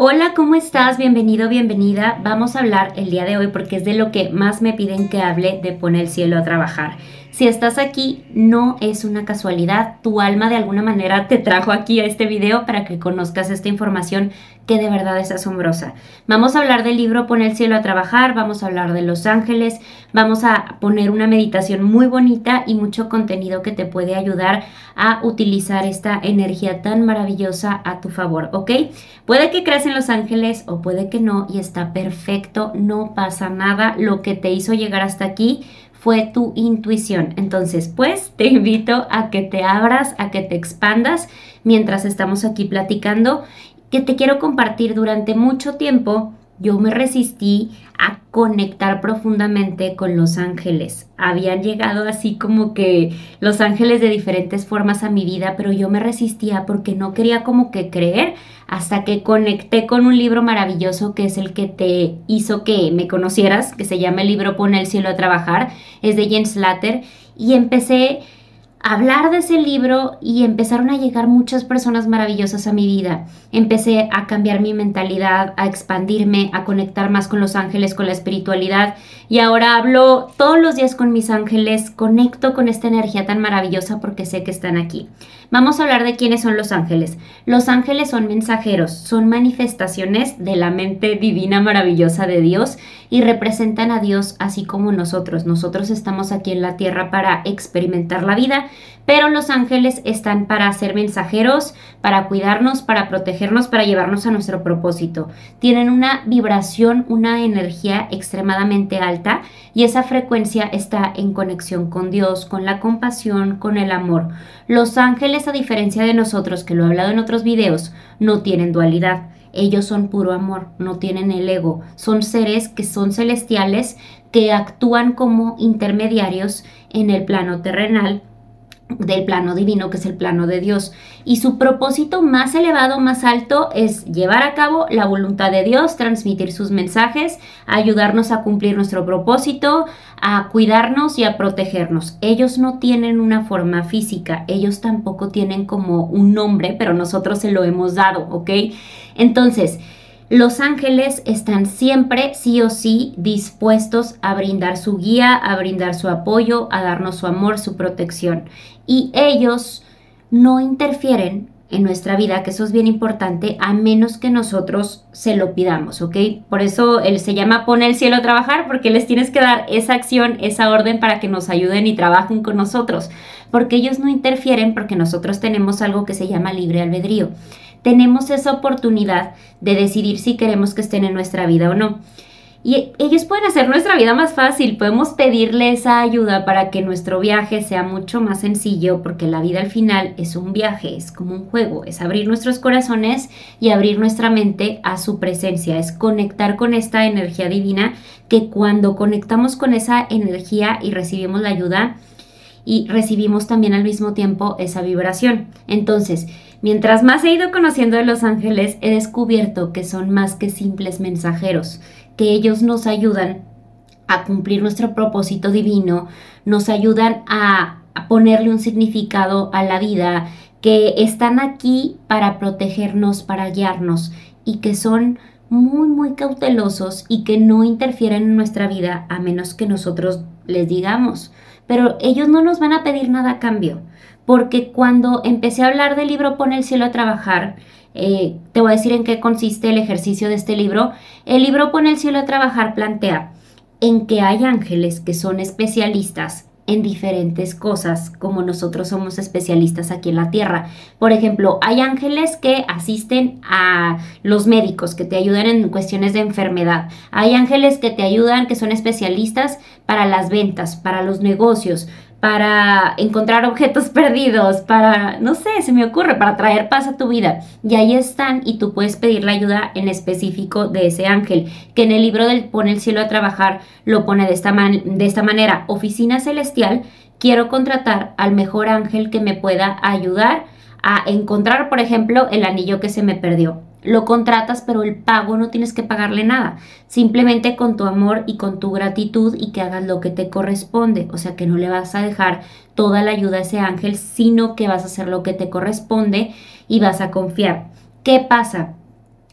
Hola, ¿cómo estás? Bienvenido, bienvenida. Vamos a hablar el día de hoy porque es de lo que más me piden que hable de poner el cielo a trabajar. Si estás aquí, no es una casualidad. Tu alma de alguna manera te trajo aquí a este video para que conozcas esta información que de verdad es asombrosa. Vamos a hablar del libro Pon el cielo a trabajar, vamos a hablar de los ángeles, vamos a poner una meditación muy bonita y mucho contenido que te puede ayudar a utilizar esta energía tan maravillosa a tu favor, ¿ok? Puede que creas en los ángeles o puede que no y está perfecto, no pasa nada. Lo que te hizo llegar hasta aquí fue tu intuición. Entonces, pues te invito a que te abras, a que te expandas mientras estamos aquí platicando, que te quiero compartir durante mucho tiempo yo me resistí a conectar profundamente con los ángeles. Habían llegado así como que los ángeles de diferentes formas a mi vida, pero yo me resistía porque no quería como que creer hasta que conecté con un libro maravilloso que es el que te hizo que me conocieras, que se llama el libro Pone el cielo a trabajar, es de Jens Slater, y empecé hablar de ese libro y empezaron a llegar muchas personas maravillosas a mi vida. Empecé a cambiar mi mentalidad, a expandirme, a conectar más con los ángeles, con la espiritualidad y ahora hablo todos los días con mis ángeles, conecto con esta energía tan maravillosa porque sé que están aquí. Vamos a hablar de quiénes son los ángeles. Los ángeles son mensajeros, son manifestaciones de la mente divina maravillosa de Dios y representan a Dios así como nosotros. Nosotros estamos aquí en la tierra para experimentar la vida, pero los ángeles están para ser mensajeros, para cuidarnos, para protegernos, para llevarnos a nuestro propósito. Tienen una vibración, una energía extremadamente alta y esa frecuencia está en conexión con Dios, con la compasión, con el amor. Los ángeles, a diferencia de nosotros, que lo he hablado en otros videos, no tienen dualidad. Ellos son puro amor, no tienen el ego. Son seres que son celestiales, que actúan como intermediarios en el plano terrenal del plano divino, que es el plano de Dios. Y su propósito más elevado, más alto, es llevar a cabo la voluntad de Dios, transmitir sus mensajes, ayudarnos a cumplir nuestro propósito, a cuidarnos y a protegernos. Ellos no tienen una forma física, ellos tampoco tienen como un nombre, pero nosotros se lo hemos dado, ¿ok? Entonces, los ángeles están siempre, sí o sí, dispuestos a brindar su guía, a brindar su apoyo, a darnos su amor, su protección. Y ellos no interfieren en nuestra vida, que eso es bien importante, a menos que nosotros se lo pidamos, ¿ok? Por eso él se llama Pone el cielo a trabajar, porque les tienes que dar esa acción, esa orden para que nos ayuden y trabajen con nosotros, porque ellos no interfieren porque nosotros tenemos algo que se llama libre albedrío tenemos esa oportunidad de decidir si queremos que estén en nuestra vida o no. Y ellos pueden hacer nuestra vida más fácil, podemos pedirle esa ayuda para que nuestro viaje sea mucho más sencillo, porque la vida al final es un viaje, es como un juego, es abrir nuestros corazones y abrir nuestra mente a su presencia, es conectar con esta energía divina, que cuando conectamos con esa energía y recibimos la ayuda, y recibimos también al mismo tiempo esa vibración. Entonces, Mientras más he ido conociendo de los ángeles, he descubierto que son más que simples mensajeros, que ellos nos ayudan a cumplir nuestro propósito divino, nos ayudan a, ponerle un significado a la vida, que están aquí para protegernos, para guiarnos y que son muy, muy cautelosos y que no interfieren en nuestra vida a menos que nosotros les digamos. Pero ellos no nos van a pedir nada a cambio porque cuando empecé a hablar del libro Pone el cielo a trabajar, eh, te voy a decir en qué consiste el ejercicio de este libro. El libro Pone el cielo a trabajar plantea en que hay ángeles que son especialistas en diferentes cosas, como nosotros somos especialistas aquí en la Tierra. Por ejemplo, hay ángeles que asisten a los médicos, que te ayudan en cuestiones de enfermedad. Hay ángeles que te ayudan, que son especialistas para las ventas, para los negocios para encontrar objetos perdidos, para, no sé, se me ocurre, para traer paz a tu vida. Y ahí están y tú puedes pedir la ayuda en específico de ese ángel, que en el libro del Pone el cielo a trabajar lo pone de esta, de esta manera, oficina celestial, quiero contratar al mejor ángel que me pueda ayudar a encontrar, por ejemplo, el anillo que se me perdió lo contratas, pero el pago no tienes que pagarle nada. Simplemente con tu amor y con tu gratitud y que hagas lo que te corresponde. O sea que no le vas a dejar toda la ayuda a ese ángel, sino que vas a hacer lo que te corresponde y vas a confiar. ¿Qué pasa?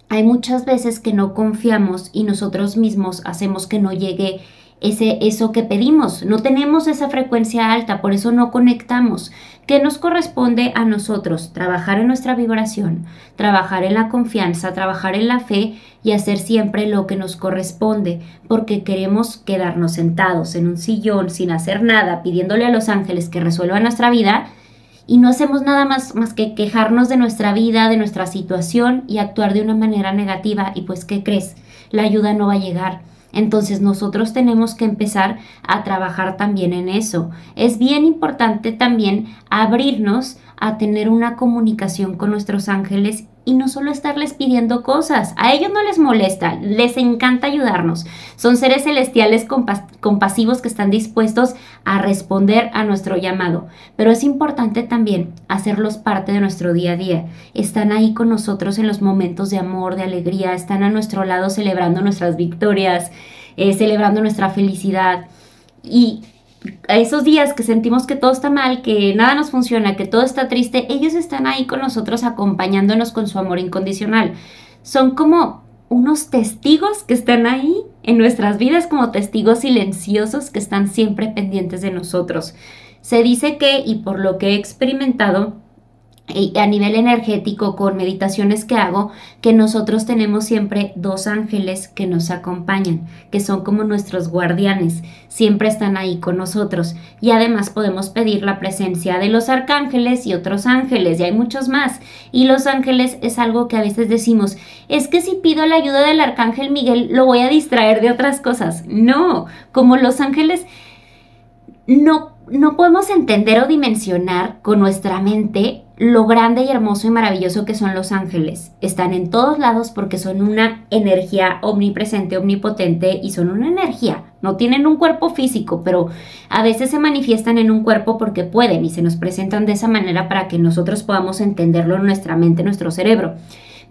hay muchas veces que no confiamos y nosotros mismos hacemos que no llegue ese, eso que pedimos. No tenemos esa frecuencia alta, por eso no conectamos. ¿Qué nos corresponde a nosotros? Trabajar en nuestra vibración, trabajar en la confianza, trabajar en la fe y hacer siempre lo que nos corresponde, porque queremos quedarnos sentados en un sillón sin hacer nada, pidiéndole a los ángeles que resuelvan nuestra vida y no hacemos nada más, más que quejarnos de nuestra vida, de nuestra situación y actuar de una manera negativa y pues ¿qué crees? La ayuda no va a llegar. Entonces nosotros tenemos que empezar a trabajar también en eso. Es bien importante también abrirnos a tener una comunicación con nuestros ángeles y no solo estarles pidiendo cosas. A ellos no les molesta, les encanta ayudarnos. Son seres celestiales compasivos que están dispuestos a responder a nuestro llamado. Pero es importante también hacerlos parte de nuestro día a día. Están ahí con nosotros en los momentos de amor, de alegría, están a nuestro lado celebrando nuestras victorias, eh, celebrando nuestra felicidad. Y esos días que sentimos que todo está mal, que nada nos funciona, que todo está triste, ellos están ahí con nosotros acompañándonos con su amor incondicional. Son como unos testigos que están ahí en nuestras vidas, como testigos silenciosos que están siempre pendientes de nosotros. Se dice que, y por lo que he experimentado, a nivel energético con meditaciones que hago, que nosotros tenemos siempre dos ángeles que nos acompañan, que son como nuestros guardianes, siempre están ahí con nosotros y además podemos pedir la presencia de los arcángeles y otros ángeles y hay muchos más. Y los ángeles es algo que a veces decimos, es que si pido la ayuda del arcángel Miguel lo voy a distraer de otras cosas. No, como los ángeles no no podemos entender o dimensionar con nuestra mente lo grande y hermoso y maravilloso que son los ángeles. Están en todos lados porque son una energía omnipresente, omnipotente y son una energía. No tienen un cuerpo físico, pero a veces se manifiestan en un cuerpo porque pueden y se nos presentan de esa manera para que nosotros podamos entenderlo en nuestra mente, en nuestro cerebro.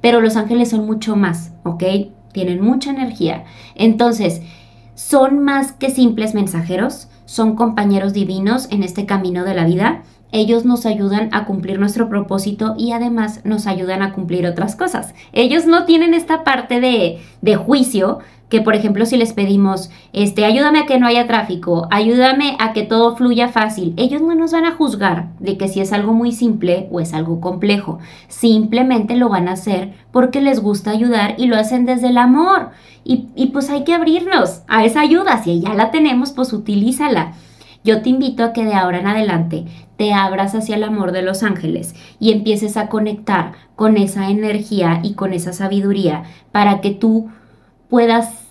Pero los ángeles son mucho más, ¿ok? Tienen mucha energía. Entonces, son más que simples mensajeros, son compañeros divinos en este camino de la vida ellos nos ayudan a cumplir nuestro propósito y además nos ayudan a cumplir otras cosas. Ellos no tienen esta parte de, de juicio que por ejemplo si les pedimos, este, ayúdame a que no haya tráfico, ayúdame a que todo fluya fácil, ellos no nos van a juzgar de que si es algo muy simple o es algo complejo, simplemente lo van a hacer porque les gusta ayudar y lo hacen desde el amor. Y, y pues hay que abrirnos a esa ayuda, si ya la tenemos, pues utilízala. Yo te invito a que de ahora en adelante te abras hacia el amor de los ángeles y empieces a conectar con esa energía y con esa sabiduría para que tú puedas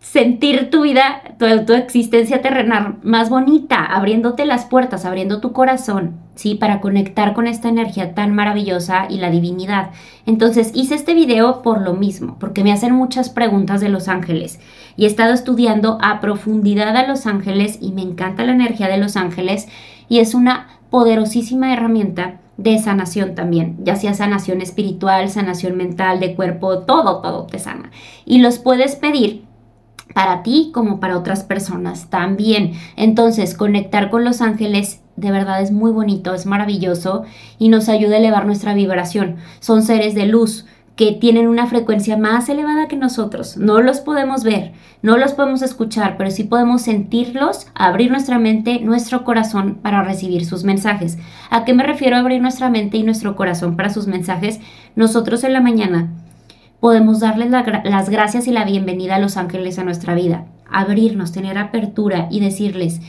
sentir tu vida, tu, existencia terrenal más bonita, abriéndote las puertas, abriendo tu corazón, ¿sí? Para conectar con esta energía tan maravillosa y la divinidad. Entonces hice este video por lo mismo, porque me hacen muchas preguntas de los ángeles y he estado estudiando a profundidad a los ángeles y me encanta la energía de los ángeles y es una poderosísima herramienta de sanación también, ya sea sanación espiritual, sanación mental, de cuerpo, todo, todo te sana. Y los puedes pedir para ti como para otras personas también. Entonces, conectar con los ángeles de verdad es muy bonito, es maravilloso y nos ayuda a elevar nuestra vibración. Son seres de luz que tienen una frecuencia más elevada que nosotros. No los podemos ver, no los podemos escuchar, pero sí podemos sentirlos, abrir nuestra mente, nuestro corazón para recibir sus mensajes. ¿A qué me refiero a abrir nuestra mente y nuestro corazón para sus mensajes? Nosotros en la mañana podemos darles las gracias y la bienvenida a los ángeles a nuestra vida, abrirnos, tener apertura y decirles,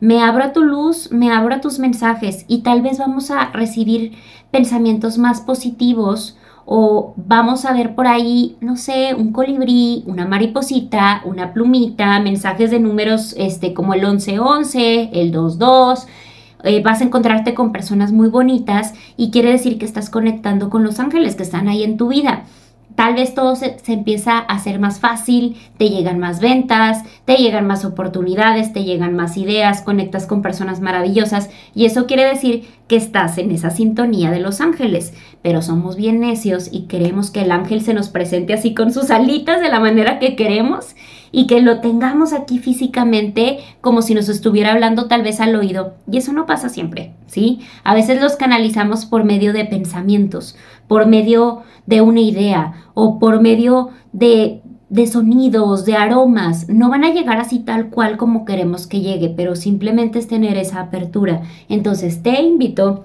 me abro a tu luz, me abro a tus mensajes y tal vez vamos a recibir pensamientos más positivos o vamos a ver por ahí, no sé, un colibrí, una mariposita, una plumita, mensajes de números este, como el 1111, el 22. Eh, vas a encontrarte con personas muy bonitas y quiere decir que estás conectando con los ángeles que están ahí en tu vida tal vez todo se, empieza a hacer más fácil, te llegan más ventas, te llegan más oportunidades, te llegan más ideas, conectas con personas maravillosas. Y eso quiere decir que estás en esa sintonía de los ángeles, pero somos bien necios y queremos que el ángel se nos presente así con sus alitas de la manera que queremos y que lo tengamos aquí físicamente como si nos estuviera hablando tal vez al oído. Y eso no pasa siempre, ¿sí? A veces los canalizamos por medio de pensamientos, por medio de una idea o por medio de de sonidos, de aromas, no van a llegar así tal cual como queremos que llegue, pero simplemente es tener esa apertura. Entonces te invito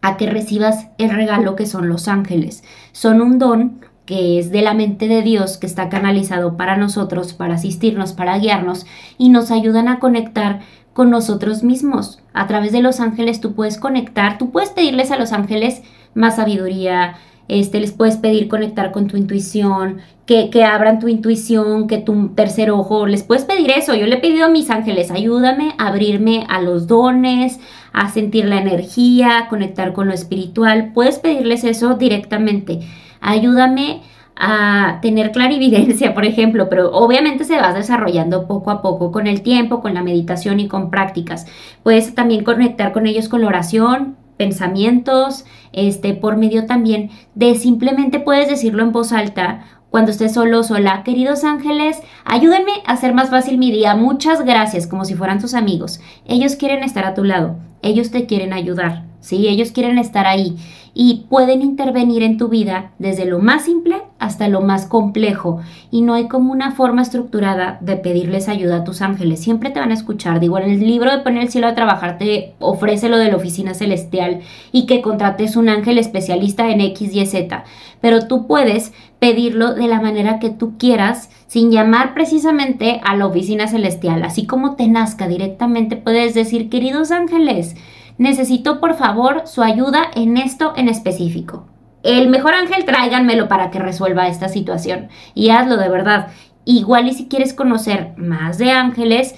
a que recibas el regalo que son los ángeles. Son un don que es de la mente de Dios, que está canalizado para nosotros, para asistirnos, para guiarnos y nos ayudan a conectar con nosotros mismos. A través de los ángeles tú puedes conectar, tú puedes pedirles a los ángeles más sabiduría, este, les puedes pedir conectar con tu intuición, que, que, abran tu intuición, que tu tercer ojo, les puedes pedir eso. Yo le he pedido a mis ángeles, ayúdame a abrirme a los dones, a sentir la energía, conectar con lo espiritual. Puedes pedirles eso directamente. Ayúdame a tener clarividencia, por ejemplo, pero obviamente se va desarrollando poco a poco con el tiempo, con la meditación y con prácticas. Puedes también conectar con ellos con la oración, pensamientos, este, por medio también de simplemente puedes decirlo en voz alta cuando estés solo sola. Queridos ángeles, ayúdenme a hacer más fácil mi día. Muchas gracias, como si fueran tus amigos. Ellos quieren estar a tu lado, ellos te quieren ayudar, ¿sí? Ellos quieren estar ahí y pueden intervenir en tu vida desde lo más simple hasta lo más complejo y no hay como una forma estructurada de pedirles ayuda a tus ángeles. Siempre te van a escuchar. Digo, en el libro de Poner el cielo a trabajar te ofrece lo de la oficina celestial y que contrates un ángel especialista en X, Y, Z. Pero tú puedes pedirlo de la manera que tú quieras sin llamar precisamente a la oficina celestial. Así como te nazca directamente puedes decir, queridos ángeles, necesito por favor su ayuda en esto en específico. El mejor ángel tráiganmelo para que resuelva esta situación y hazlo de verdad. Igual y si quieres conocer más de ángeles,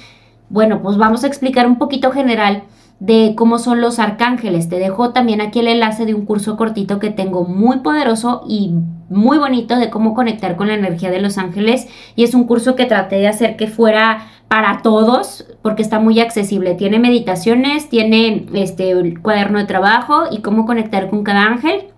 bueno, pues vamos a explicar un poquito general de cómo son los arcángeles. Te dejo también aquí el enlace de un curso cortito que tengo muy poderoso y muy bonito de cómo conectar con la energía de los ángeles. Y es un curso que traté de hacer que fuera para todos porque está muy accesible. Tiene meditaciones, tiene este cuaderno de trabajo y cómo conectar con cada ángel.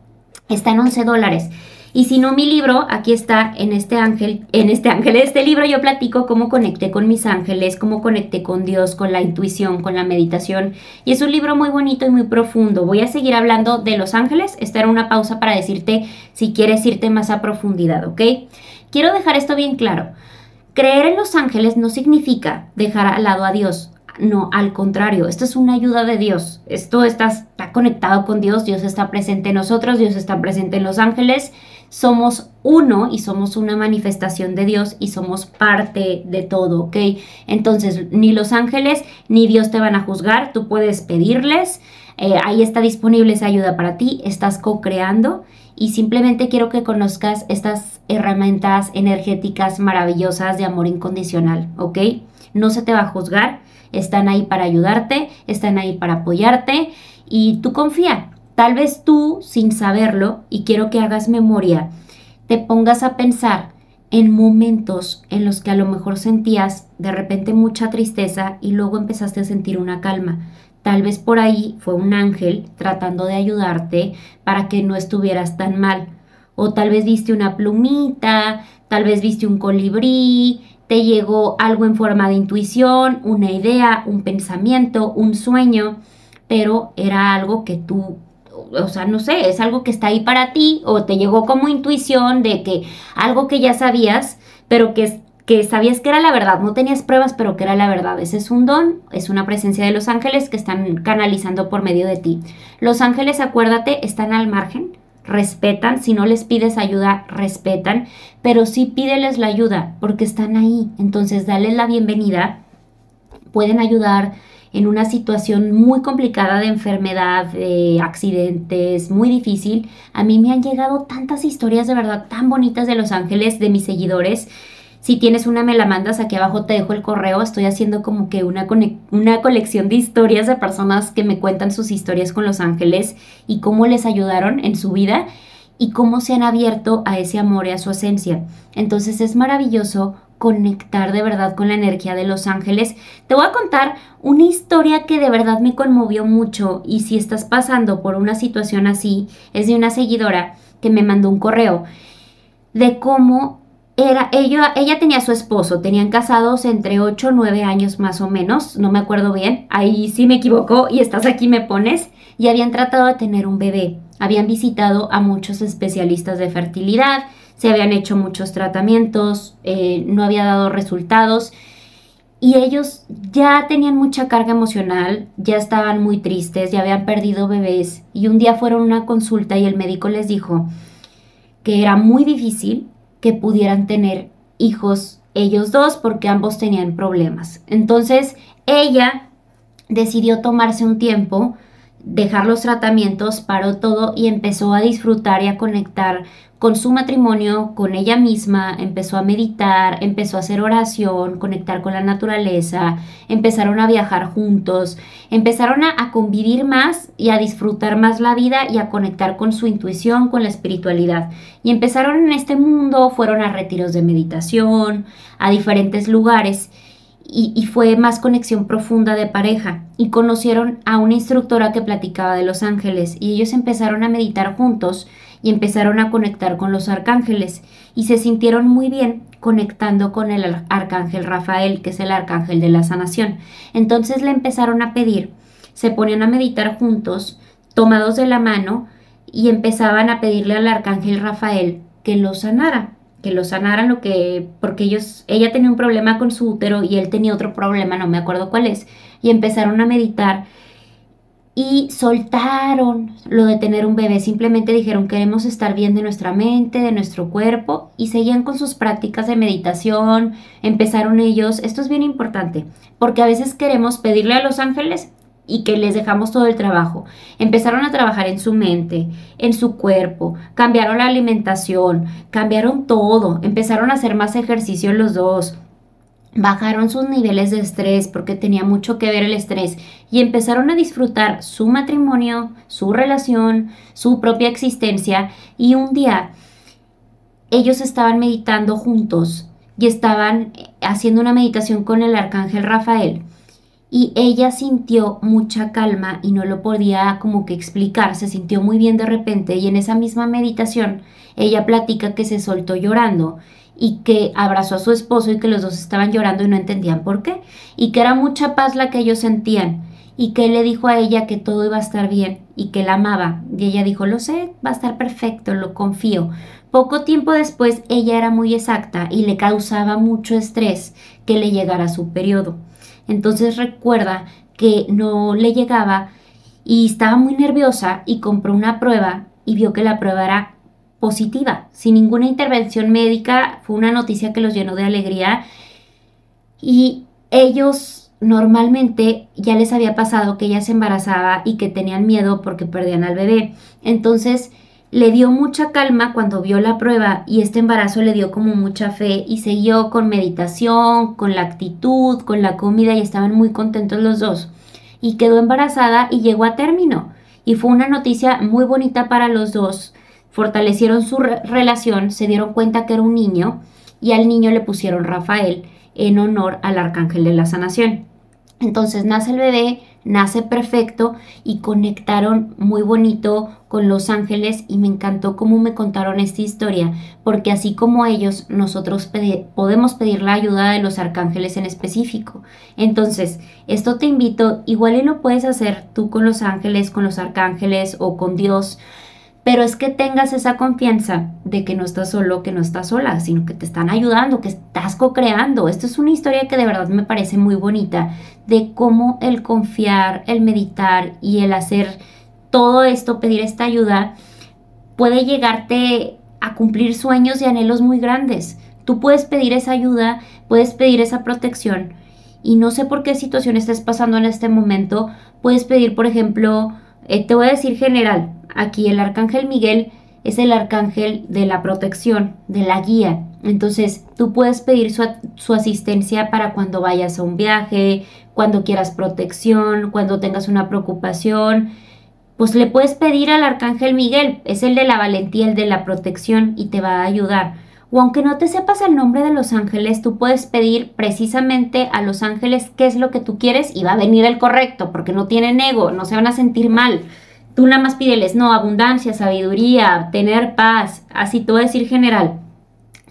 Está en 11 dólares. Y si no, mi libro, aquí está en este ángel, en este ángel, este libro yo platico cómo conecté con mis ángeles, cómo conecté con Dios, con la intuición, con la meditación. Y es un libro muy bonito y muy profundo. Voy a seguir hablando de los ángeles. Esta era una pausa para decirte si quieres irte más a profundidad, ¿ok? Quiero dejar esto bien claro. Creer en los ángeles no significa dejar al lado a Dios. No, al contrario, esto es una ayuda de Dios. Esto está, está conectado con Dios, Dios está presente en nosotros, Dios está presente en los ángeles somos uno y somos una manifestación de Dios y somos parte de todo, ¿ok? Entonces, ni los ángeles ni Dios te van a juzgar, tú puedes pedirles, eh, ahí está disponible esa ayuda para ti, estás co-creando y simplemente quiero que conozcas estas herramientas energéticas maravillosas de amor incondicional, ¿ok? No se te va a juzgar, están ahí para ayudarte, están ahí para apoyarte y tú confía, Tal vez tú, sin saberlo, y quiero que hagas memoria, te pongas a pensar en momentos en los que a lo mejor sentías de repente mucha tristeza y luego empezaste a sentir una calma. Tal vez por ahí fue un ángel tratando de ayudarte para que no estuvieras tan mal. O tal vez viste una plumita, tal vez viste un colibrí, te llegó algo en forma de intuición, una idea, un pensamiento, un sueño, pero era algo que tú o sea, no sé, es algo que está ahí para ti o te llegó como intuición de que algo que ya sabías, pero que, que sabías que era la verdad, no tenías pruebas, pero que era la verdad. Ese es un don, es una presencia de los ángeles que están canalizando por medio de ti. Los ángeles, acuérdate, están al margen, respetan, si no les pides ayuda, respetan, pero sí pídeles la ayuda porque están ahí. Entonces, dale la bienvenida, pueden ayudar en una situación muy complicada de enfermedad, de accidentes, muy difícil. A mí me han llegado tantas historias de verdad tan bonitas de Los Ángeles, de mis seguidores. Si tienes una, me la mandas aquí abajo, te dejo el correo. Estoy haciendo como que una, una colección de historias de personas que me cuentan sus historias con Los Ángeles y cómo les ayudaron en su vida y cómo se han abierto a ese amor y a su esencia. Entonces es maravilloso conectar de verdad con la energía de los ángeles. Te voy a contar una historia que de verdad me conmovió mucho y si estás pasando por una situación así, es de una seguidora que me mandó un correo de cómo era, ella, ella tenía su esposo, tenían casados entre 8 o 9 años más o menos, no me acuerdo bien, ahí sí me equivocó y estás aquí me pones, y habían tratado de tener un bebé, habían visitado a muchos especialistas de fertilidad, se habían hecho muchos tratamientos, eh, no había dado resultados y ellos ya tenían mucha carga emocional, ya estaban muy tristes, ya habían perdido bebés y un día fueron a una consulta y el médico les dijo que era muy difícil que pudieran tener hijos ellos dos porque ambos tenían problemas. Entonces ella decidió tomarse un tiempo, dejar los tratamientos, paró todo y empezó a disfrutar y a conectar con su matrimonio, con ella misma, empezó a meditar, empezó a hacer oración, conectar con la naturaleza, empezaron a viajar juntos, empezaron a, convivir más y a disfrutar más la vida y a conectar con su intuición, con la espiritualidad. Y empezaron en este mundo, fueron a retiros de meditación, a diferentes lugares. Y, fue más conexión profunda de pareja y conocieron a una instructora que platicaba de los ángeles y ellos empezaron a meditar juntos y empezaron a conectar con los arcángeles y se sintieron muy bien conectando con el arcángel Rafael, que es el arcángel de la sanación. Entonces le empezaron a pedir, se ponían a meditar juntos, tomados de la mano, y empezaban a pedirle al arcángel Rafael que lo sanara, que lo sanara lo que porque ellos ella tenía un problema con su útero y él tenía otro problema, no me acuerdo cuál es, y empezaron a meditar y soltaron lo de tener un bebé, simplemente dijeron queremos estar bien de nuestra mente, de nuestro cuerpo y seguían con sus prácticas de meditación, empezaron ellos, esto es bien importante, porque a veces queremos pedirle a los ángeles y que les dejamos todo el trabajo. Empezaron a trabajar en su mente, en su cuerpo, cambiaron la alimentación, cambiaron todo, empezaron a hacer más ejercicio los dos, bajaron sus niveles de estrés porque tenía mucho que ver el estrés y empezaron a disfrutar su matrimonio, su relación, su propia existencia y un día ellos estaban meditando juntos y estaban haciendo una meditación con el arcángel Rafael y ella sintió mucha calma y no lo podía como que explicar, se sintió muy bien de repente y en esa misma meditación ella platica que se soltó llorando y que abrazó a su esposo y que los dos estaban llorando y no entendían por qué, y que era mucha paz la que ellos sentían, y que él le dijo a ella que todo iba a estar bien y que la amaba, y ella dijo, lo sé, va a estar perfecto, lo confío. Poco tiempo después ella era muy exacta y le causaba mucho estrés que le llegara su periodo. Entonces recuerda que no le llegaba y estaba muy nerviosa y compró una prueba y vio que la prueba era positiva, sin ninguna intervención médica. Fue una noticia que los llenó de alegría y ellos normalmente ya les había pasado que ella se embarazaba y que tenían miedo porque perdían al bebé. Entonces le dio mucha calma cuando vio la prueba y este embarazo le dio como mucha fe y siguió con meditación, con la actitud, con la comida y estaban muy contentos los dos. Y quedó embarazada y llegó a término. Y fue una noticia muy bonita para los dos fortalecieron su relación, se dieron cuenta que era un niño y al niño le pusieron Rafael en honor al arcángel de la sanación. Entonces nace el bebé, nace perfecto y conectaron muy bonito con los ángeles y me encantó cómo me contaron esta historia, porque así como ellos, nosotros podemos pedir la ayuda de los arcángeles en específico. Entonces, esto te invito, igual y lo puedes hacer tú con los ángeles, con los arcángeles o con Dios pero es que tengas esa confianza de que no estás solo, que no estás sola, sino que te están ayudando, que estás co-creando. Esto es una historia que de verdad me parece muy bonita, de cómo el confiar, el meditar y el hacer todo esto, pedir esta ayuda, puede llegarte a cumplir sueños y anhelos muy grandes. Tú puedes pedir esa ayuda, puedes pedir esa protección y no sé por qué situación estás pasando en este momento. Puedes pedir, por ejemplo, eh, te voy a decir general, Aquí el arcángel Miguel es el arcángel de la protección, de la guía. Entonces tú puedes pedir su, asistencia para cuando vayas a un viaje, cuando quieras protección, cuando tengas una preocupación. Pues le puedes pedir al arcángel Miguel, es el de la valentía, el de la protección y te va a ayudar. O aunque no te sepas el nombre de los ángeles, tú puedes pedir precisamente a los ángeles qué es lo que tú quieres y va a venir el correcto, porque no tienen ego, no se van a sentir mal. Tú nada más pídeles, no, abundancia, sabiduría, tener paz, así a decir general.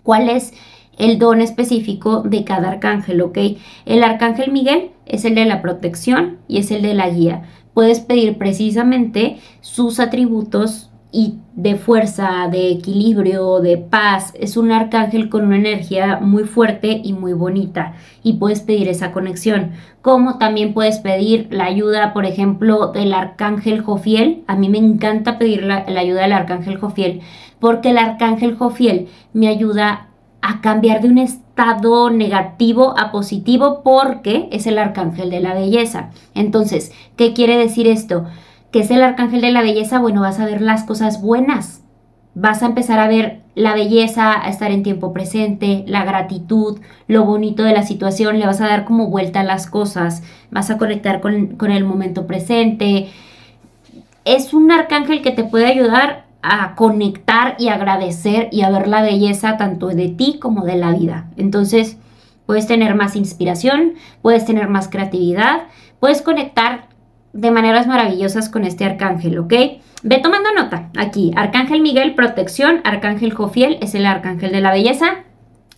¿Cuál es el don específico de cada arcángel, ok? El arcángel Miguel es el de la protección y es el de la guía. Puedes pedir precisamente sus atributos y de fuerza, de equilibrio, de paz. Es un arcángel con una energía muy fuerte y muy bonita y puedes pedir esa conexión. Como también puedes pedir la ayuda, por ejemplo, del arcángel Jofiel. A mí me encanta pedir la, la ayuda del arcángel Jofiel porque el arcángel Jofiel me ayuda a cambiar de un estado negativo a positivo porque es el arcángel de la belleza. Entonces, ¿qué quiere decir esto? Que es el arcángel de la belleza, bueno, vas a ver las cosas buenas, vas a empezar a ver la belleza, a estar en tiempo presente, la gratitud, lo bonito de la situación, le vas a dar como vuelta a las cosas, vas a conectar con, con el momento presente. Es un arcángel que te puede ayudar a conectar y agradecer y a ver la belleza tanto de ti como de la vida. Entonces, puedes tener más inspiración, puedes tener más creatividad, puedes conectar de maneras maravillosas con este arcángel, ¿ok? Ve tomando nota aquí. Arcángel Miguel, protección. Arcángel Jofiel es el arcángel de la belleza.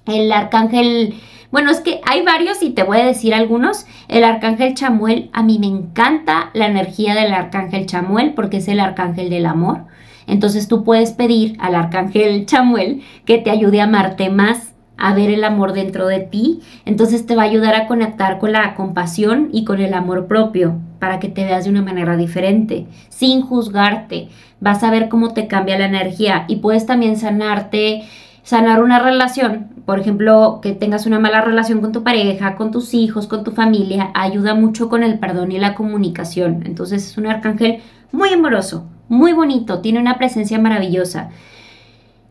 El arcángel... Bueno, es que hay varios y te voy a decir algunos. El arcángel Chamuel, a mí me encanta la energía del arcángel Chamuel porque es el arcángel del amor. Entonces tú puedes pedir al arcángel Chamuel que te ayude a amarte más, a ver el amor dentro de ti. Entonces te va a ayudar a conectar con la compasión y con el amor propio para que te veas de una manera diferente, sin juzgarte. Vas a ver cómo te cambia la energía y puedes también sanarte, sanar una relación. Por ejemplo, que tengas una mala relación con tu pareja, con tus hijos, con tu familia, ayuda mucho con el perdón y la comunicación. Entonces es un arcángel muy amoroso, muy bonito, tiene una presencia maravillosa.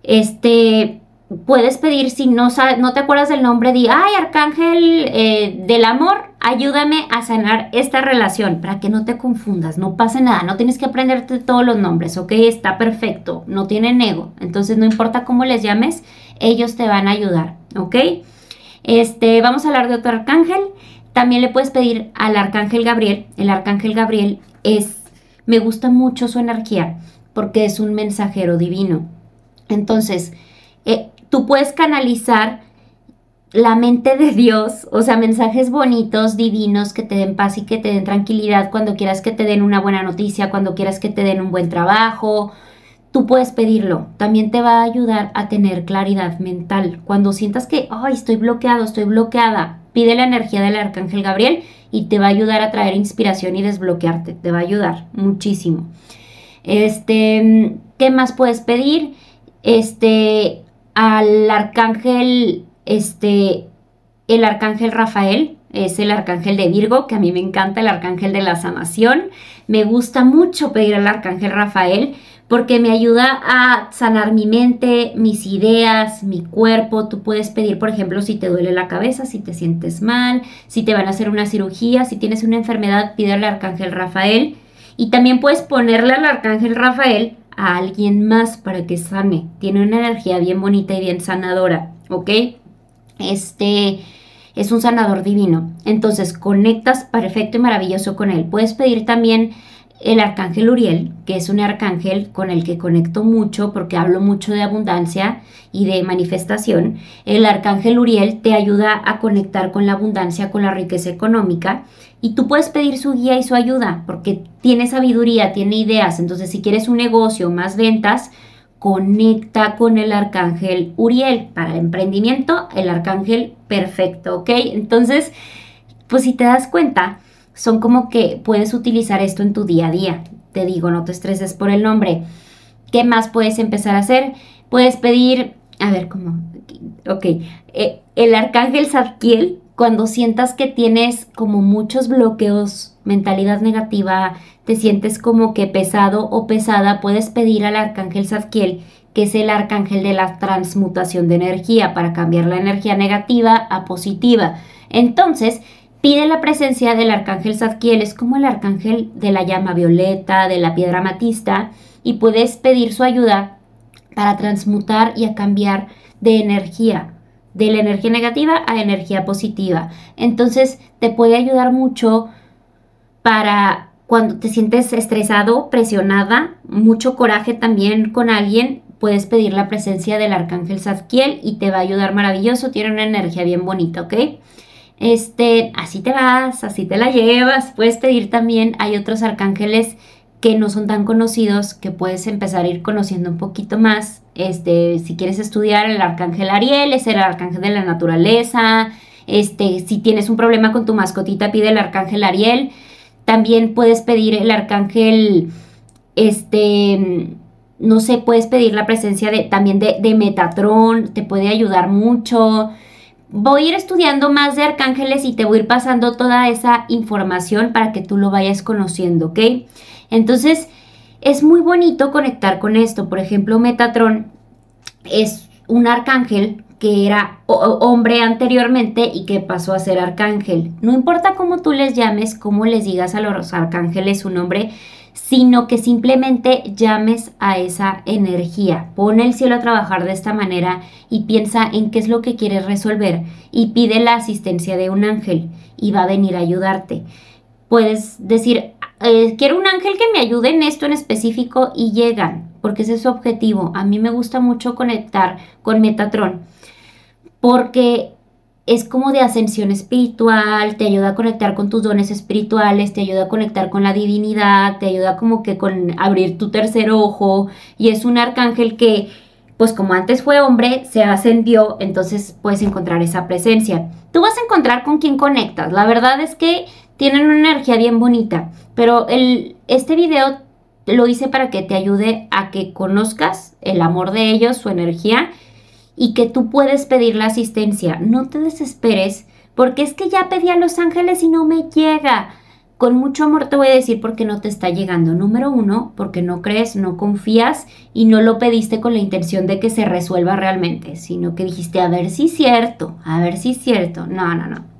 Este, puedes pedir, si no, no te acuerdas del nombre, di, ay, arcángel eh, del amor, ayúdame a sanar esta relación para que no te confundas, no pase nada, no tienes que aprenderte todos los nombres, ok, está perfecto, no tienen ego, entonces no importa cómo les llames, ellos te van a ayudar, ok. Este, vamos a hablar de otro arcángel, también le puedes pedir al arcángel Gabriel, el arcángel Gabriel es, me gusta mucho su energía porque es un mensajero divino, entonces, tú puedes canalizar la mente de Dios, o sea, mensajes bonitos, divinos, que te den paz y que te den tranquilidad cuando quieras que te den una buena noticia, cuando quieras que te den un buen trabajo. Tú puedes pedirlo. También te va a ayudar a tener claridad mental. Cuando sientas que, ay, estoy bloqueado, estoy bloqueada, pide la energía del arcángel Gabriel y te va a ayudar a traer inspiración y desbloquearte. Te va a ayudar muchísimo. Este, ¿qué más puedes pedir? Este, al arcángel, este, el arcángel Rafael, es el arcángel de Virgo, que a mí me encanta, el arcángel de la sanación. Me gusta mucho pedir al arcángel Rafael porque me ayuda a sanar mi mente, mis ideas, mi cuerpo. Tú puedes pedir, por ejemplo, si te duele la cabeza, si te sientes mal, si te van a hacer una cirugía, si tienes una enfermedad, pide al arcángel Rafael. Y también puedes ponerle al arcángel Rafael a alguien más para que sane. Tiene una energía bien bonita y bien sanadora, ¿ok? Este es un sanador divino. Entonces conectas perfecto y maravilloso con él. Puedes pedir también el arcángel Uriel, que es un arcángel con el que conecto mucho porque hablo mucho de abundancia y de manifestación. El arcángel Uriel te ayuda a conectar con la abundancia, con la riqueza económica y tú puedes pedir su guía y su ayuda porque tiene sabiduría, tiene ideas. Entonces, si quieres un negocio, más ventas, conecta con el arcángel Uriel. Para el emprendimiento, el arcángel perfecto, ¿ok? Entonces, pues si te das cuenta, son como que puedes utilizar esto en tu día a día. Te digo, no te estreses por el nombre. ¿Qué más puedes empezar a hacer? Puedes pedir, a ver, ¿cómo? Ok, eh, el arcángel Zadkiel cuando sientas que tienes como muchos bloqueos, mentalidad negativa, te sientes como que pesado o pesada, puedes pedir al arcángel Zadkiel, que es el arcángel de la transmutación de energía, para cambiar la energía negativa a positiva. Entonces, pide la presencia del arcángel Zadkiel, es como el arcángel de la llama violeta, de la piedra matista, y puedes pedir su ayuda para transmutar y a cambiar de energía, de la energía negativa a energía positiva. Entonces te puede ayudar mucho para cuando te sientes estresado, presionada, mucho coraje también con alguien, puedes pedir la presencia del arcángel Zadkiel y te va a ayudar maravilloso, tiene una energía bien bonita, ¿ok? Este, así te vas, así te la llevas. Puedes pedir también, hay otros arcángeles que no son tan conocidos, que puedes empezar a ir conociendo un poquito más. Este, si quieres estudiar el arcángel Ariel, es el arcángel de la naturaleza. Este, si tienes un problema con tu mascotita, pide el arcángel Ariel. También puedes pedir el arcángel, este, no sé, puedes pedir la presencia de, también de, de Metatron, te puede ayudar mucho. Voy a ir estudiando más de arcángeles y te voy a ir pasando toda esa información para que tú lo vayas conociendo, ¿ok? Entonces, es muy bonito conectar con esto. Por ejemplo, Metatron es un arcángel que era hombre anteriormente y que pasó a ser arcángel. No importa cómo tú les llames, cómo les digas a los arcángeles su nombre, sino que simplemente llames a esa energía. Pon el cielo a trabajar de esta manera y piensa en qué es lo que quieres resolver y pide la asistencia de un ángel y va a venir a ayudarte. Puedes decir, eh, quiero un ángel que me ayude en esto en específico y llegan, porque ese es su objetivo. A mí me gusta mucho conectar con Metatron, porque es como de ascensión espiritual, te ayuda a conectar con tus dones espirituales, te ayuda a conectar con la divinidad, te ayuda como que con abrir tu tercer ojo y es un arcángel que pues como antes fue hombre, se ascendió, entonces puedes encontrar esa presencia. Tú vas a encontrar con quién conectas. La verdad es que tienen una energía bien bonita, pero el, este video lo hice para que te ayude a que conozcas el amor de ellos, su energía y que tú puedes pedir la asistencia. No te desesperes porque es que ya pedí a los ángeles y no me llega. Con mucho amor te voy a decir por qué no te está llegando. Número uno, porque no crees, no confías y no lo pediste con la intención de que se resuelva realmente, sino que dijiste a ver si es cierto, a ver si es cierto. No, no, no.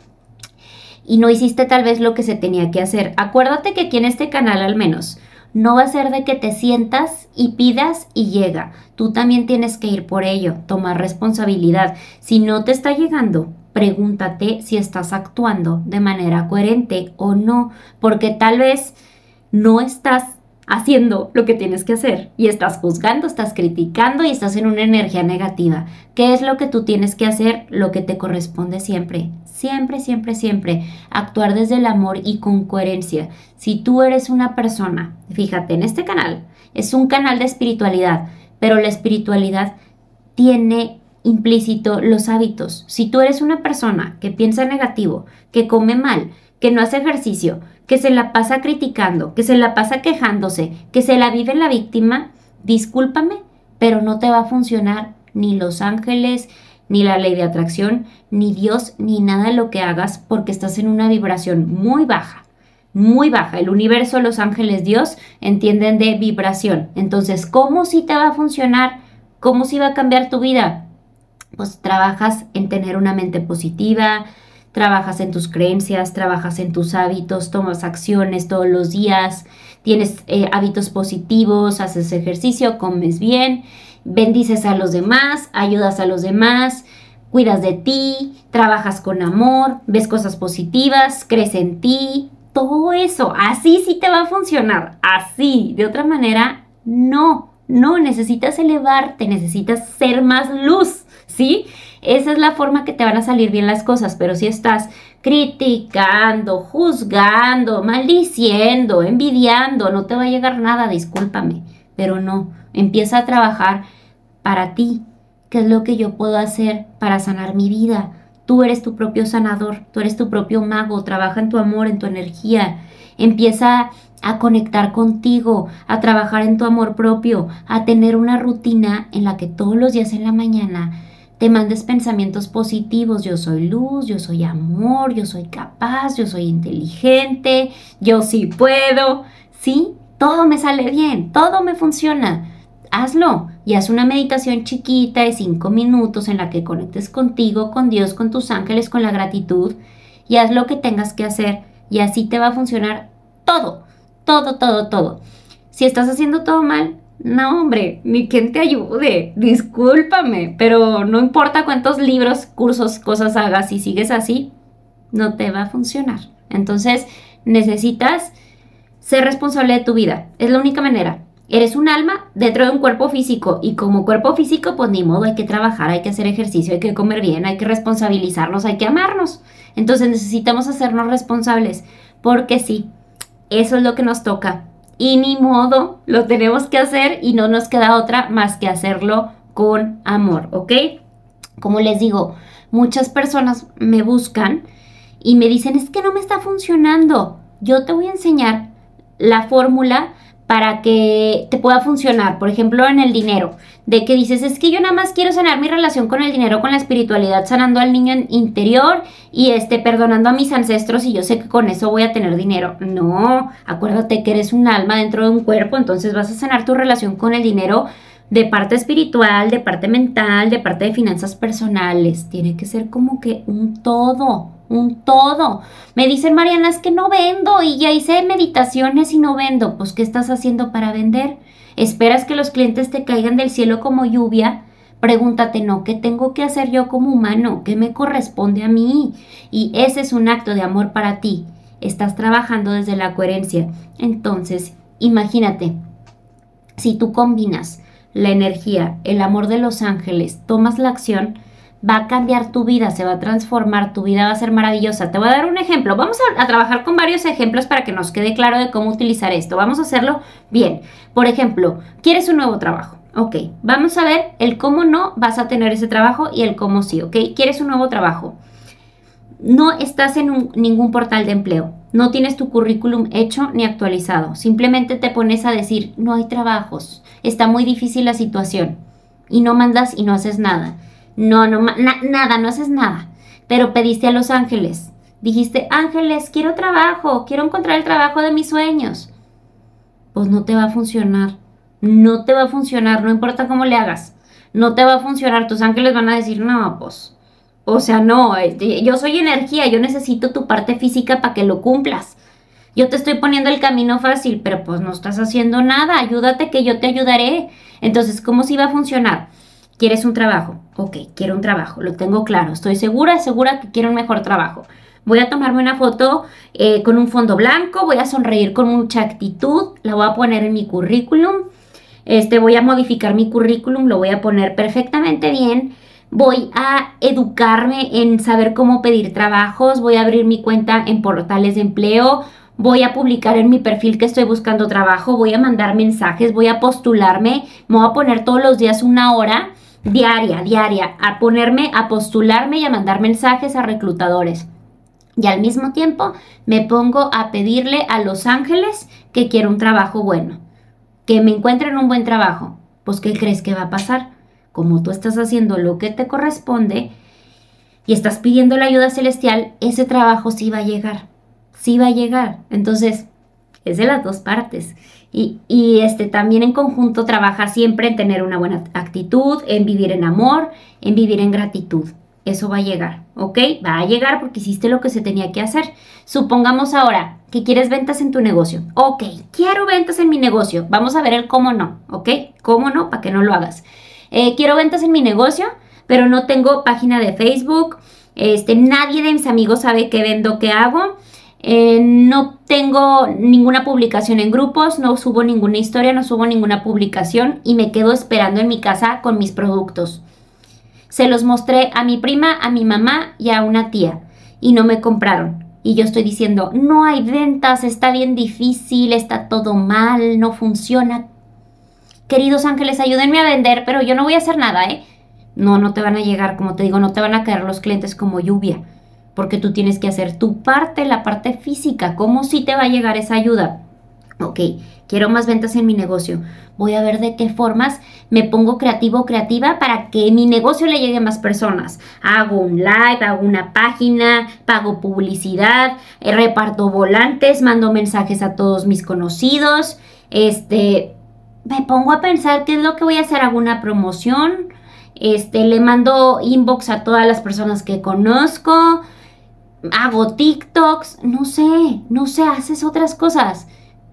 Y no hiciste tal vez lo que se tenía que hacer. Acuérdate que aquí en este canal al menos no va a ser de que te sientas y pidas y llega. Tú también tienes que ir por ello, tomar responsabilidad. Si no te está llegando, pregúntate si estás actuando de manera coherente o no, porque tal vez no estás haciendo lo que tienes que hacer y estás juzgando, estás criticando y estás en una energía negativa. ¿Qué es lo que tú tienes que hacer? Lo que te corresponde siempre, siempre, siempre, siempre. Actuar desde el amor y con coherencia. Si tú eres una persona, fíjate, en este canal es un canal de espiritualidad, pero la espiritualidad tiene implícito los hábitos. Si tú eres una persona que piensa negativo, que come mal, que no hace ejercicio, que se la pasa criticando, que se la pasa quejándose, que se la vive la víctima, discúlpame, pero no te va a funcionar ni los ángeles, ni la ley de atracción, ni Dios, ni nada de lo que hagas porque estás en una vibración muy baja, muy baja. El universo, los ángeles, Dios entienden de vibración. Entonces, ¿cómo si te va a funcionar? ¿Cómo si va a cambiar tu vida? Pues trabajas en tener una mente positiva, trabajas en tus creencias, trabajas en tus hábitos, tomas acciones todos los días, tienes eh, hábitos positivos, haces ejercicio, comes bien, bendices a los demás, ayudas a los demás, cuidas de ti, trabajas con amor, ves cosas positivas, crees en ti, todo eso, así sí te va a funcionar, así, de otra manera, no, no, necesitas elevarte, necesitas ser más luz, ¿sí? Esa es la forma que te van a salir bien las cosas, pero si estás criticando, juzgando, maldiciendo, envidiando, no te va a llegar nada, discúlpame, pero no, empieza a trabajar para ti. ¿Qué es lo que yo puedo hacer para sanar mi vida? Tú eres tu propio sanador, tú eres tu propio mago, trabaja en tu amor, en tu energía. Empieza a conectar contigo, a trabajar en tu amor propio, a tener una rutina en la que todos los días en la mañana te mandes pensamientos positivos, yo soy luz, yo soy amor, yo soy capaz, yo soy inteligente, yo sí puedo, ¿sí? Todo me sale bien, todo me funciona. Hazlo y haz una meditación chiquita de cinco minutos en la que conectes contigo, con Dios, con tus ángeles, con la gratitud y haz lo que tengas que hacer y así te va a funcionar todo, todo, todo, todo. Si estás haciendo todo mal, No, hombre, ni quien te ayude. Discúlpame, pero no importa cuántos libros, cursos, cosas hagas, si sigues así, no te va a funcionar. Entonces, necesitas ser responsable de tu vida. Es la única manera. Eres un alma dentro de un cuerpo físico y como cuerpo físico, pues ni modo, hay que trabajar, hay que hacer ejercicio, hay que comer bien, hay que responsabilizarnos, hay que amarnos. Entonces necesitamos hacernos responsables, porque sí, eso es lo que nos toca. Y ni modo, lo tenemos que hacer y no nos queda otra más que hacerlo con amor, ¿ok? Como les digo, muchas personas me buscan y me dicen, es que no me está funcionando. Yo te voy a enseñar la fórmula para que te pueda funcionar. Por ejemplo, en el dinero, de que dices, es que yo nada más quiero sanar mi relación con el dinero, con la espiritualidad, sanando al niño interior y este, perdonando a mis ancestros y yo sé que con eso voy a tener dinero. No, acuérdate que eres un alma dentro de un cuerpo, entonces vas a sanar tu relación con el dinero de parte espiritual, de parte mental, de parte de finanzas personales. Tiene que ser como que un todo un todo. Me dicen, Mariana, es que no vendo y ya hice meditaciones y no vendo. Pues, ¿qué estás haciendo para vender? ¿Esperas que los clientes te caigan del cielo como lluvia? Pregúntate, no, ¿qué tengo que hacer yo como humano? ¿Qué me corresponde a mí? Y ese es un acto de amor para ti. Estás trabajando desde la coherencia. Entonces, imagínate, si tú combinas la energía, el amor de los ángeles, tomas la acción, va a cambiar tu vida, se va a transformar, tu vida va a ser maravillosa. Te voy a dar un ejemplo. Vamos a, trabajar con varios ejemplos para que nos quede claro de cómo utilizar esto. Vamos a hacerlo bien. Por ejemplo, ¿quieres un nuevo trabajo? Ok, vamos a ver el cómo no vas a tener ese trabajo y el cómo sí, ¿ok? ¿Quieres un nuevo trabajo? No estás en ningún portal de empleo, no tienes tu currículum hecho ni actualizado, simplemente te pones a decir, no hay trabajos, está muy difícil la situación y no mandas y no haces nada no, no, nada, no haces nada. Pero pediste a los ángeles. Dijiste, ángeles, quiero trabajo, quiero encontrar el trabajo de mis sueños. Pues no te va a funcionar. No te va a funcionar, no importa cómo le hagas. No te va a funcionar. Tus ángeles van a decir, no, pues. O sea, no, este, yo soy energía, yo necesito tu parte física para que lo cumplas. Yo te estoy poniendo el camino fácil, pero pues no estás haciendo nada. Ayúdate que yo te ayudaré. Entonces, ¿cómo si va a funcionar? ¿Quieres un trabajo? Ok, quiero un trabajo, lo tengo claro. Estoy segura, segura que quiero un mejor trabajo. Voy a tomarme una foto eh, con un fondo blanco, voy a sonreír con mucha actitud, la voy a poner en mi currículum. Este, voy a modificar mi currículum, lo voy a poner perfectamente bien. Voy a educarme en saber cómo pedir trabajos, voy a abrir mi cuenta en portales de empleo, voy a publicar en mi perfil que estoy buscando trabajo, voy a mandar mensajes, voy a postularme, me voy a poner todos los días una hora diaria, diaria, a ponerme, a postularme y a mandar mensajes a reclutadores. Y al mismo tiempo me pongo a pedirle a los ángeles que quiero un trabajo bueno, que me encuentren un buen trabajo. Pues, ¿qué crees que va a pasar? Como tú estás haciendo lo que te corresponde y estás pidiendo la ayuda celestial, ese trabajo sí va a llegar, sí va a llegar. Entonces, es de las dos partes. Y, este, también en conjunto trabaja siempre en tener una buena actitud, en vivir en amor, en vivir en gratitud. Eso va a llegar, ¿ok? Va a llegar porque hiciste lo que se tenía que hacer. Supongamos ahora que quieres ventas en tu negocio. Ok, quiero ventas en mi negocio. Vamos a ver el cómo no, ¿ok? ¿Cómo no? Para que no lo hagas. Eh, quiero ventas en mi negocio, pero no tengo página de Facebook. Este, nadie de mis amigos sabe qué vendo, qué hago. Eh, no tengo ninguna publicación en grupos, no subo ninguna historia, no subo ninguna publicación y me quedo esperando en mi casa con mis productos. Se los mostré a mi prima, a mi mamá y a una tía y no me compraron. Y yo estoy diciendo, no hay ventas, está bien difícil, está todo mal, no funciona. Queridos ángeles, ayúdenme a vender, pero yo no voy a hacer nada, ¿eh? No, no te van a llegar, como te digo, no te van a caer los clientes como lluvia porque tú tienes que hacer tu parte, la parte física, cómo si te va a llegar esa ayuda. Ok, quiero más ventas en mi negocio. Voy a ver de qué formas me pongo creativo o creativa para que mi negocio le llegue a más personas. Hago un live, hago una página, pago publicidad, eh, reparto volantes, mando mensajes a todos mis conocidos. Este, me pongo a pensar qué es lo que voy a hacer. Hago una promoción. Este, le mando inbox a todas las personas que conozco hago TikToks, no sé, no sé, haces otras cosas.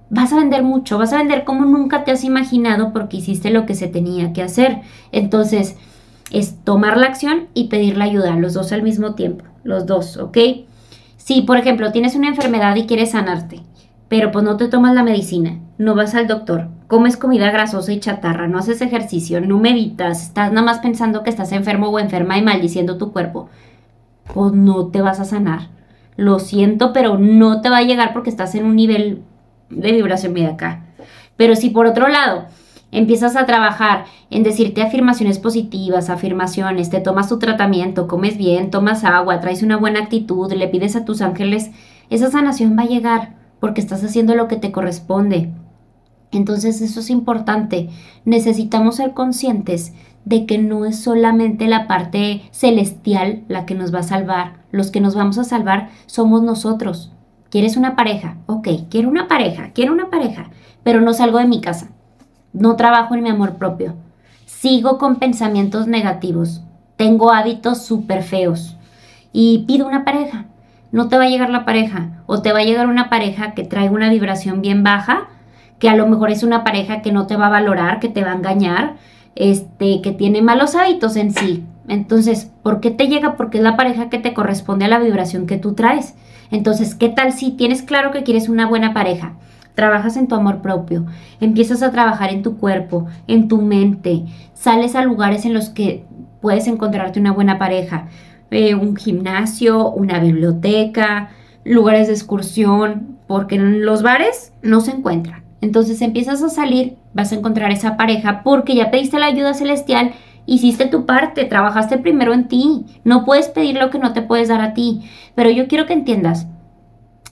vas a vender mucho, vas a vender como nunca te has imaginado porque hiciste lo que se tenía que hacer. Entonces, es tomar la acción y pedir la ayuda, los dos al mismo tiempo, los dos, ¿ok? Si, por ejemplo, tienes una enfermedad y quieres sanarte, pero pues no te tomas la medicina, no vas al doctor, comes comida grasosa y chatarra, no haces ejercicio, no meditas, estás nada más pensando que estás enfermo o enferma y maldiciendo tu cuerpo, pues no te vas a sanar. Lo siento, pero no te va a llegar porque estás en un nivel de vibración media acá. Pero si por otro lado empiezas a trabajar en decirte afirmaciones positivas, afirmaciones, te tomas tu tratamiento, comes bien, tomas agua, traes una buena actitud, le pides a tus ángeles, esa sanación va a llegar porque estás haciendo lo que te corresponde. Entonces eso es importante. Necesitamos ser conscientes de que no es solamente la parte celestial la que nos va a salvar. Los que nos vamos a salvar somos nosotros. ¿Quieres una pareja? Ok, quiero una pareja, quiero una pareja, pero no salgo de mi casa. No trabajo en mi amor propio. Sigo con pensamientos negativos. Tengo hábitos súper feos. Y pido una pareja. No te va a llegar la pareja. O te va a llegar una pareja que traiga una vibración bien baja, que a lo mejor es una pareja que no te va a valorar, que te va a engañar, este, que tiene malos hábitos en sí. Entonces, ¿por qué te llega? Porque es la pareja que te corresponde a la vibración que tú traes. Entonces, ¿qué tal si tienes claro que quieres una buena pareja? Trabajas en tu amor propio, empiezas a trabajar en tu cuerpo, en tu mente, sales a lugares en los que puedes encontrarte una buena pareja, un gimnasio, una biblioteca, lugares de excursión, porque en los bares no se encuentran. Entonces empiezas a salir, vas a encontrar esa pareja porque ya pediste la ayuda celestial Hiciste tu parte, trabajaste primero en ti. No puedes pedir lo que no te puedes dar a ti. Pero yo quiero que entiendas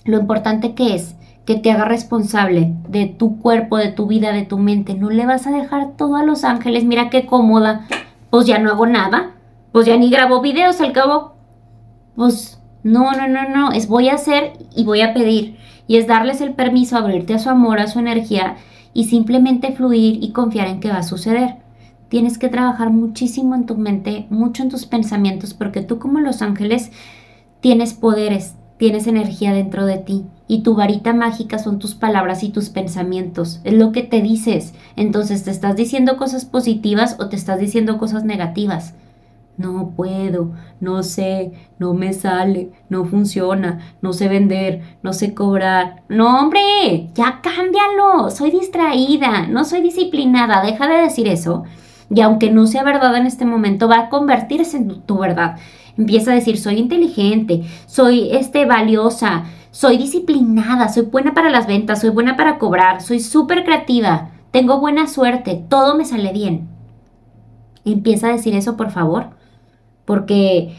lo importante que es que te haga responsable de tu cuerpo, de tu vida, de tu mente. No le vas a dejar todo a los ángeles. Mira qué cómoda. Pues ya no hago nada. Pues ya ni grabo videos al cabo. Pues no, no, no, no. Es voy a hacer y voy a pedir. Y es darles el permiso, abrirte a su amor, a su energía y simplemente fluir y confiar en que va a suceder tienes que trabajar muchísimo en tu mente, mucho en tus pensamientos, porque tú como los ángeles tienes poderes, tienes energía dentro de ti y tu varita mágica son tus palabras y tus pensamientos, es lo que te dices. Entonces, ¿te estás diciendo cosas positivas o te estás diciendo cosas negativas? No puedo, no sé, no me sale, no funciona, no sé vender, no sé cobrar. No, hombre, ya cámbialo. Soy distraída, no soy disciplinada. Deja de decir eso y aunque no sea verdad en este momento, va a convertirse en tu verdad. Empieza a decir, soy inteligente, soy este, valiosa, soy disciplinada, soy buena para las ventas, soy buena para cobrar, soy súper creativa, tengo buena suerte, todo me sale bien. Empieza a decir eso, por favor, porque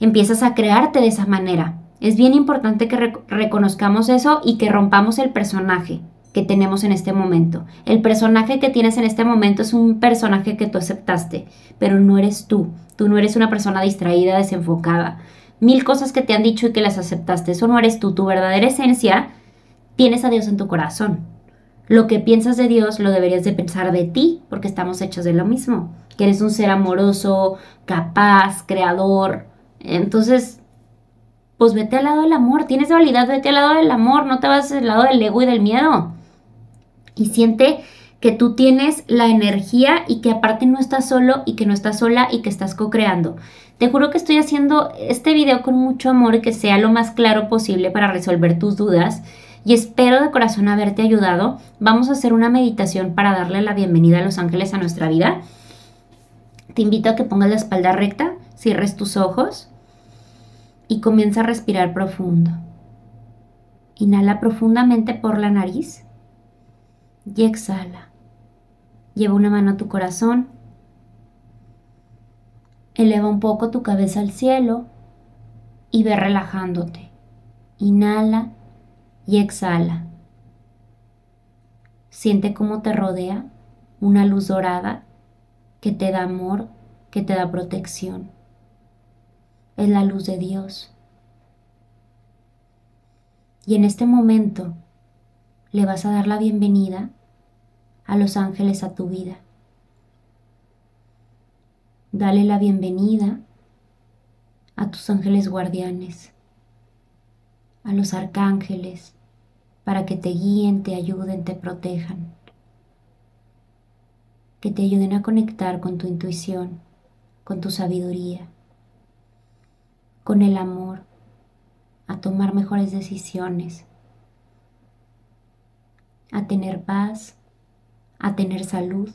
empiezas a crearte de esa manera. Es bien importante que reconozcamos eso y que rompamos el personaje que tenemos en este momento. El personaje que tienes en este momento es un personaje que tú aceptaste, pero no eres tú. Tú no eres una persona distraída, desenfocada. Mil cosas que te han dicho y que las aceptaste, eso no eres tú. Tu verdadera esencia, tienes a Dios en tu corazón. Lo que piensas de Dios lo deberías de pensar de ti, porque estamos hechos de lo mismo. Que eres un ser amoroso, capaz, creador. Entonces, pues vete al lado del amor. Tienes dualidad, vete al lado del amor. No te vas al lado del ego y del miedo y siente que tú tienes la energía y que aparte no estás solo y que no estás sola y que estás co-creando. Te juro que estoy haciendo este video con mucho amor y que sea lo más claro posible para resolver tus dudas y espero de corazón haberte ayudado. Vamos a hacer una meditación para darle la bienvenida a los ángeles a nuestra vida. Te invito a que pongas la espalda recta, cierres tus ojos y comienza a respirar profundo. Inhala profundamente por la nariz y exhala. Lleva una mano a tu corazón. Eleva un poco tu cabeza al cielo y ve relajándote. Inhala y exhala. Siente cómo te rodea una luz dorada que te da amor, que te da protección. Es la luz de Dios. Y en este momento le vas a dar la bienvenida a los ángeles a tu vida. Dale la bienvenida a tus ángeles guardianes, a los arcángeles, para que te guíen, te ayuden, te protejan, que te ayuden a conectar con tu intuición, con tu sabiduría, con el amor, a tomar mejores decisiones, a tener paz, a tener salud,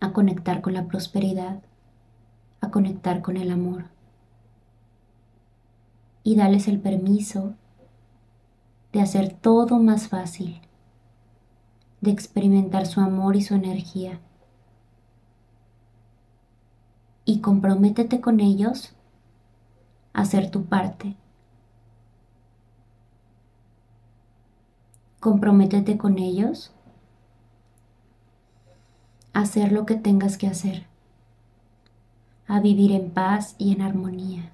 a conectar con la prosperidad, a conectar con el amor. Y dales el permiso de hacer todo más fácil, de experimentar su amor y su energía. Y comprométete con ellos a hacer tu parte. Comprométete con ellos a hacer lo que tengas que hacer, a vivir en paz y en armonía.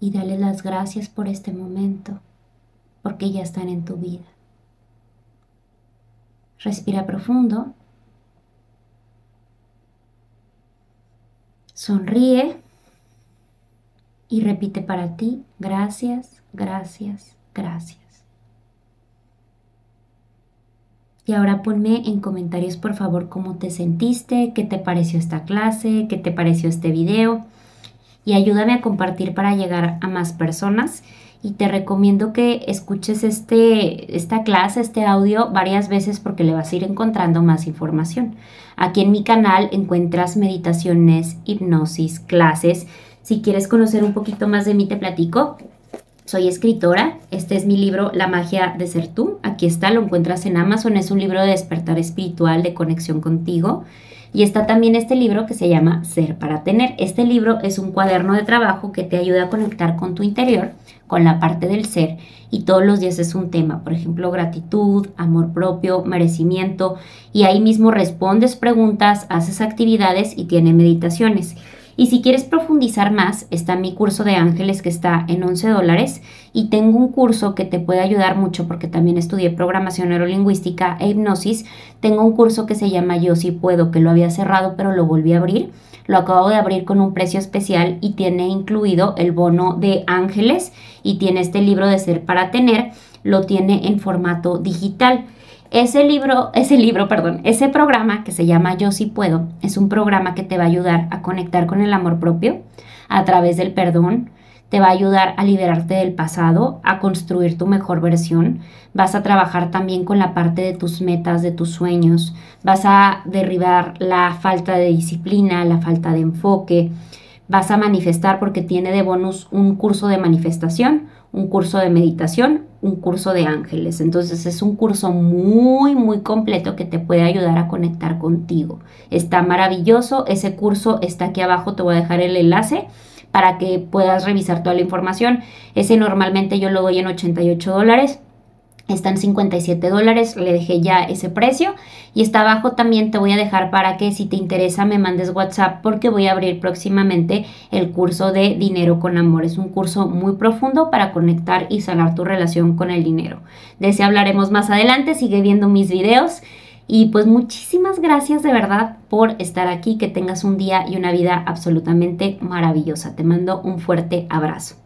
Y dale las gracias por este momento, porque ya están en tu vida. Respira profundo. Sonríe y repite para ti, gracias, gracias, gracias. Y ahora ponme en comentarios por favor cómo te sentiste, qué te pareció esta clase, qué te pareció este video y ayúdame a compartir para llegar a más personas. Y te recomiendo que escuches este, esta clase, este audio varias veces porque le vas a ir encontrando más información. Aquí en mi canal encuentras meditaciones, hipnosis, clases. Si quieres conocer un poquito más de mí, te platico. Soy escritora, este es mi libro La magia de ser tú, aquí está, lo encuentras en Amazon, es un libro de despertar espiritual, de conexión contigo. Y está también este libro que se llama Ser para Tener. Este libro es un cuaderno de trabajo que te ayuda a conectar con tu interior, con la parte del ser, y todos los días es un tema, por ejemplo, gratitud, amor propio, merecimiento, y ahí mismo respondes preguntas, haces actividades y tiene meditaciones. Y si quieres profundizar más, está mi curso de ángeles que está en 11 dólares y tengo un curso que te puede ayudar mucho porque también estudié programación neurolingüística e hipnosis. Tengo un curso que se llama Yo sí puedo, que lo había cerrado pero lo volví a abrir. Lo acabo de abrir con un precio especial y tiene incluido el bono de ángeles y tiene este libro de ser para tener, lo tiene en formato digital. Ese libro, ese libro, perdón, ese programa que se llama Yo sí puedo, es un programa que te va a ayudar a conectar con el amor propio a través del perdón, te va a ayudar a liberarte del pasado, a construir tu mejor versión. Vas a trabajar también con la parte de tus metas, de tus sueños. Vas a derribar la falta de disciplina, la falta de enfoque. Vas a manifestar porque tiene de bonus un curso de manifestación, un curso de meditación, un curso de ángeles. Entonces es un curso muy, muy completo que te puede ayudar a conectar contigo. Está maravilloso. Ese curso está aquí abajo. Te voy a dejar el enlace para que puedas revisar toda la información. Ese normalmente yo lo doy en 88 dólares. Está en 57 dólares, le dejé ya ese precio. Y está abajo también te voy a dejar para que si te interesa me mandes WhatsApp porque voy a abrir próximamente el curso de Dinero con Amor. Es un curso muy profundo para conectar y sanar tu relación con el dinero. De ese hablaremos más adelante, sigue viendo mis videos. Y pues muchísimas gracias de verdad por estar aquí, que tengas un día y una vida absolutamente maravillosa. Te mando un fuerte abrazo.